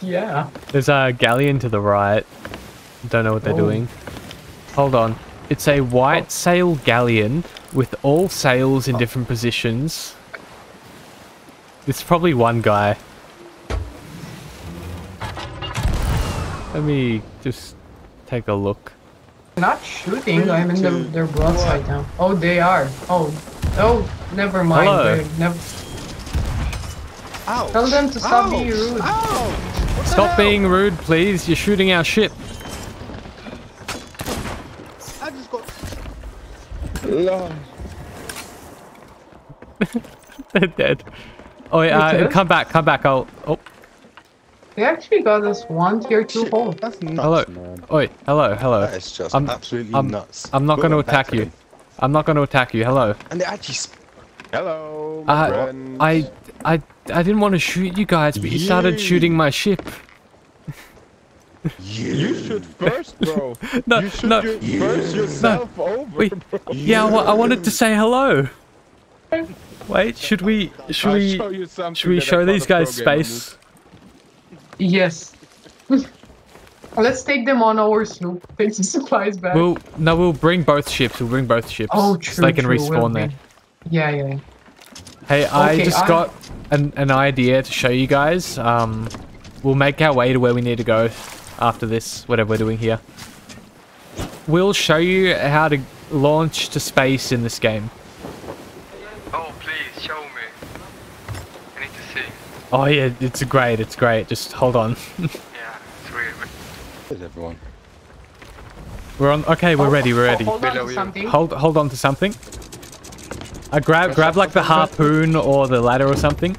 yeah. There's a galleon to the right. Don't know what they're Oh. doing. Hold on. It's a white oh. sail galleon with all sails in oh. different positions. It's probably one guy. Let me just take a look. Not shooting. I'm in the, their broadside now. Oh, they are. Oh, oh, never mind. Hello. They're Never. Ow! Tell them to stop being rude. Ouch! What the Stop being rude, please. You're shooting our ship. I just got. No. They're dead. Oh, yeah, uh, come back, come back. I'll. Oh, They actually got us one tier two hole. That's nuts, hello. man. Oi, hello, hello. That is just I'm- absolutely I'm- nuts. I'm not going to attack you. I'm not going to attack you. Hello. And they actually. Hello, my Uh, friend. I, I, I didn't want to shoot you guys, but you started shooting my ship. You, You should first, bro. No, you should no. ju- first yourself over, Wait. bro. Yeah, I I wanted to say hello. Wait, should we, should we, show you something should we show these guys space? Yes. Let's take them on our sloop. Take the supplies back. We'll, no, we'll bring both ships. We'll bring both ships. oh, So true. they can true, respawn will there. be. Yeah, yeah. Yeah. Hey, I Okay, just I- got an, an idea to show you guys. Um, we'll make our way to where we need to go after this, whatever we're doing here. We'll show you how to launch to space in this game. Oh, please show me. I need to see. Oh yeah, it's great, it's great. Just hold on. Yeah, it's really good. Where's everyone? we're on. Okay, we're Oh, ready. We're oh, ready. Hold on to something. Hold hold on to something. I grab grab like the harpoon or the ladder or something.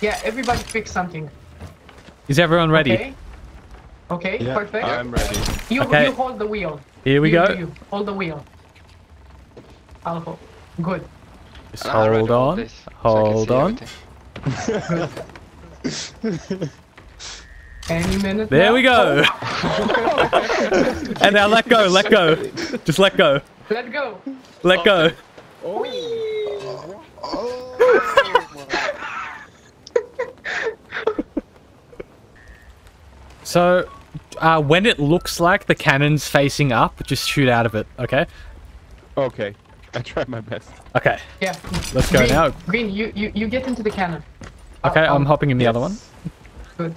Yeah, everybody pick something. Is everyone ready? Okay. Okay, Yeah, perfect. I'm ready. You Okay. you hold the wheel. Here we You- go. You hold the wheel. I'll hold. Good. Just And I read hold on. this, so I can Hold see on. Any minute. There now. we go. Oh. and now let go. Let go. Just let go. Oh, let go. Let go. Oh. So, uh, when it looks like the cannon's facing up, just shoot out of it, okay? Okay, I tried my best. Okay, Yeah. let's go Green, now. Green, you, you, you get into the cannon. Okay, Oh, I'm oh, hopping in the other one. Good.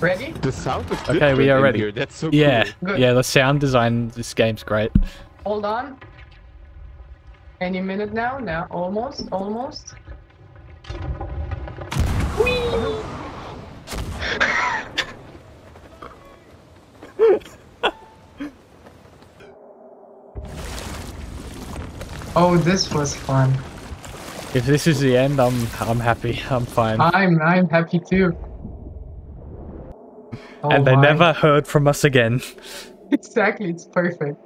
Ready? The sound is Okay, we are ready. Here. That's so Yeah, cool. Yeah, the sound design this game's great. Hold on. Any minute now? Now, almost, almost. Whee! oh, this was fun. If this is the end, I'm I'm happy. I'm fine. I'm I'm happy too. Oh and they never heard from us again. exactly it's perfect.